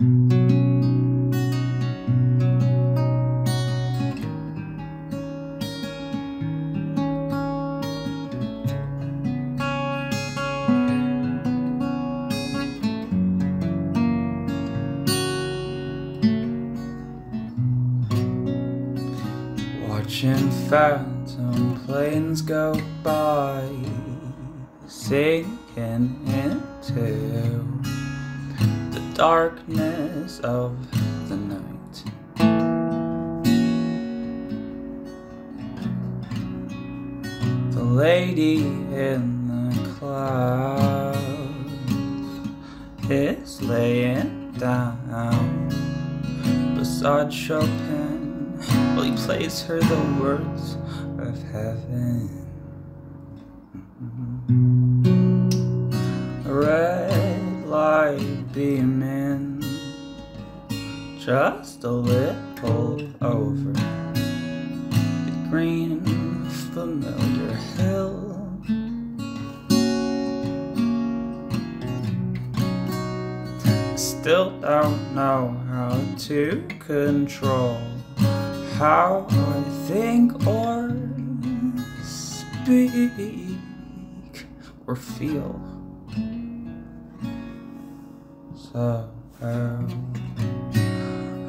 Watching phantom planes go by, sinking into darkness of the night. The lady in the clouds is laying down beside Chopin while he plays her the words of heaven. A red just a little over the green familiar hill. Still don't know how to control how I think or speak or feel. So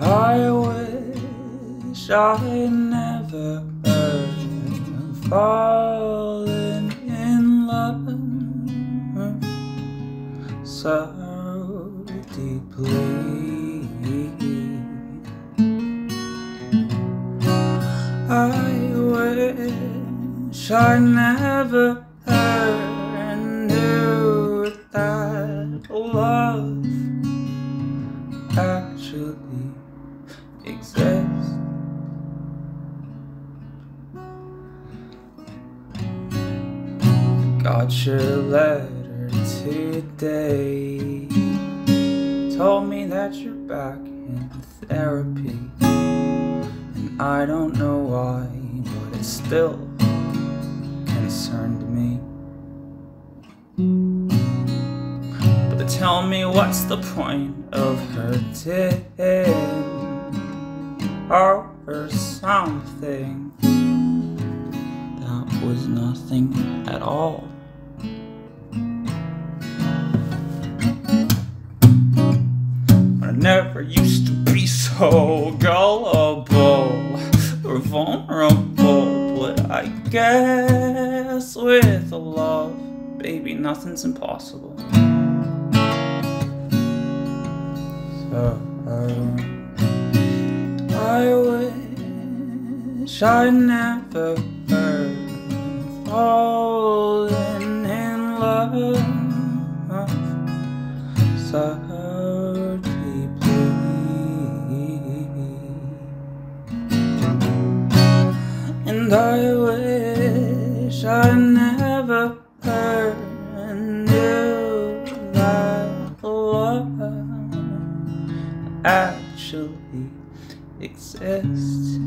I wish I never fallen in love so deeply. I wish I never knew that love actually exists. Got your letter today. Told me that you're back in therapy. And I don't know why, but it still concerned me. Tell me what's the point of hurting over something that was nothing at all. I never used to be so gullible or vulnerable, but I guess with love, baby, nothing's impossible. So, I wish I never fallen in love so deeply. And I wish I never actually exists.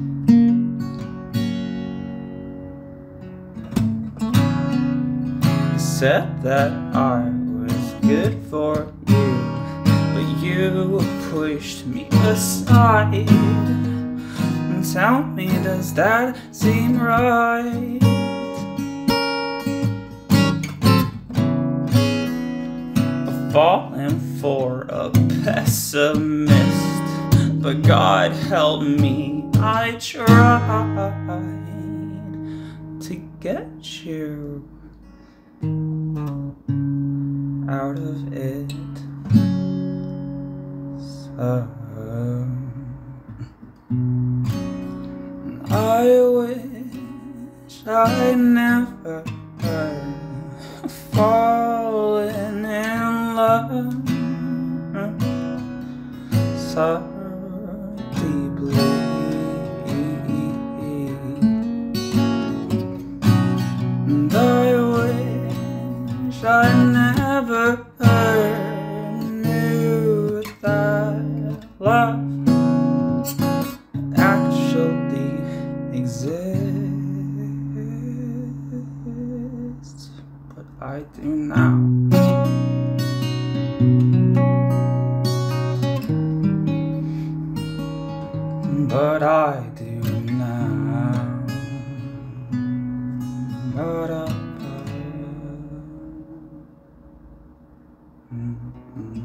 You said that I was good for you, but you pushed me aside. And tell me, does that seem right? Falling for a pessimist, but God help me, I tried to get you out of it. So I wish I never fallen in love so. And I wish I never knew that love actually exists, but I do now. But I do now. Ba-da-ba. Mm-hmm.